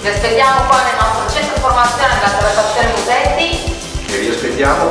Vi aspettiamo qua nel nostro centro formazione della trattazione Musetti. Che vi aspettiamo